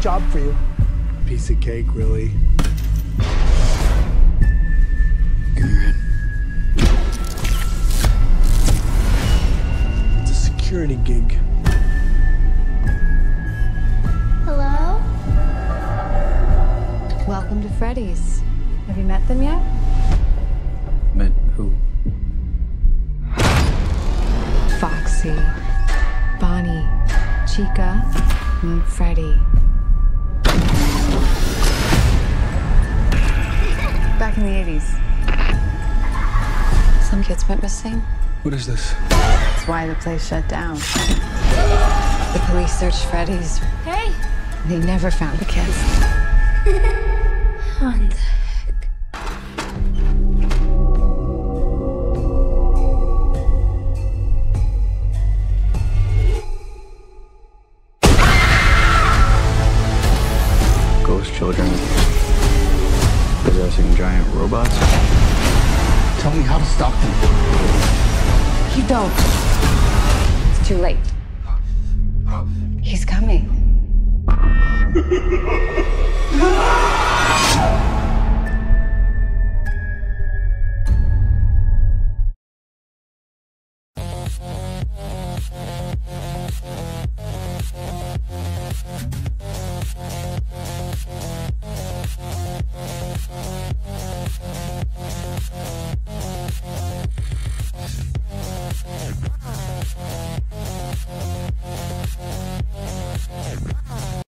job for you. Piece of cake, really. It's a security gig. Hello? Welcome to Freddy's. Have you met them yet? Met who? Foxy, Bonnie, Chica, and Freddy. In the 80s, some kids went missing. What is this? That's why the place shut down. The police searched Freddy's. Hey! They never found the kids. What the heck? Ghost children possessing giant robots? Tell me how to stop them. You don't. It's too late. He's coming.